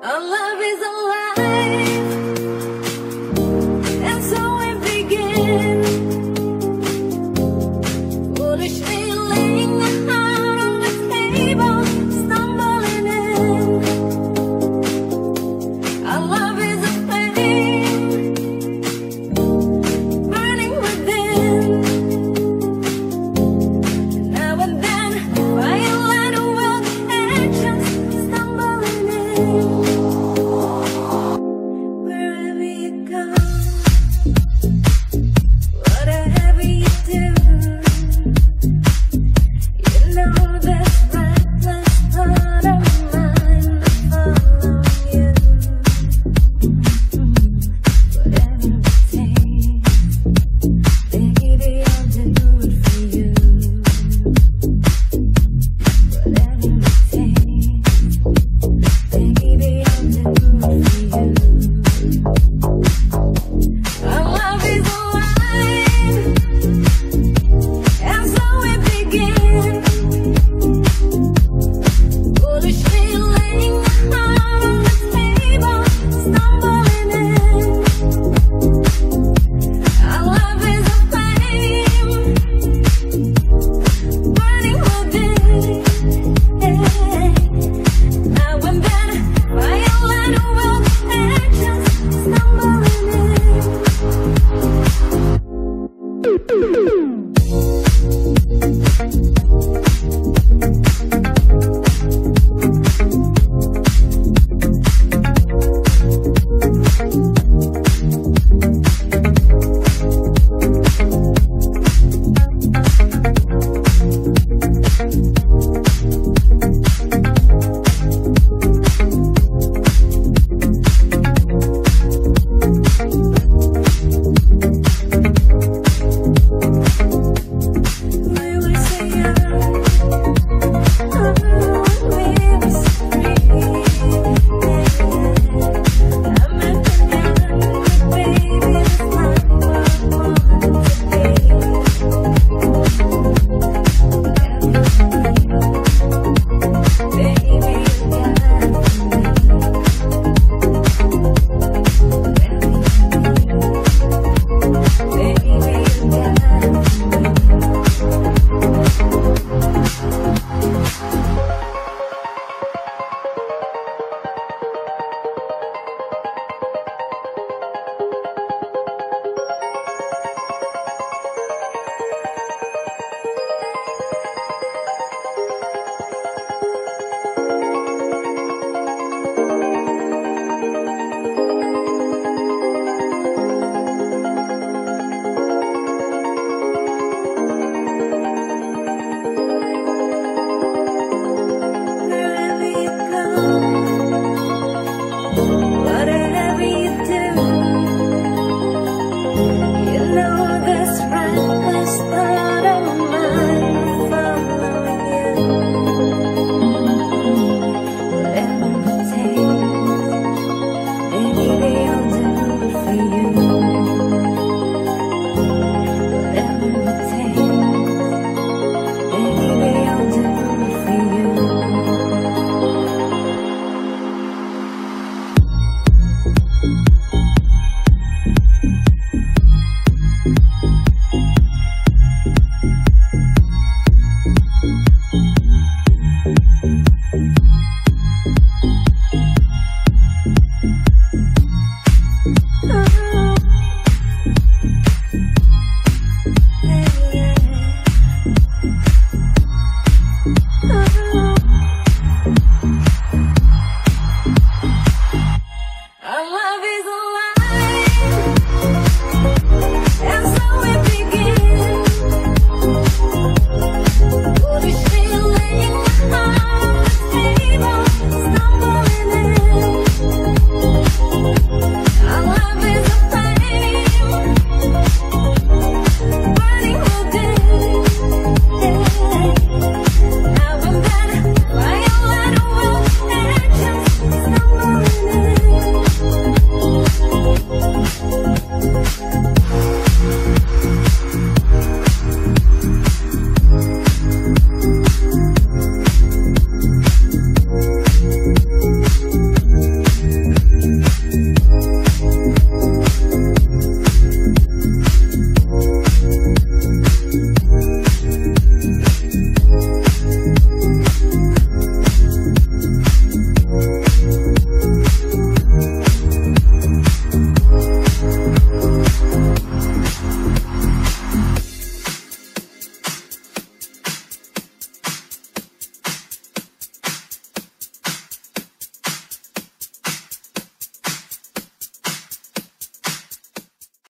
Our love is alive, and so it begins. you.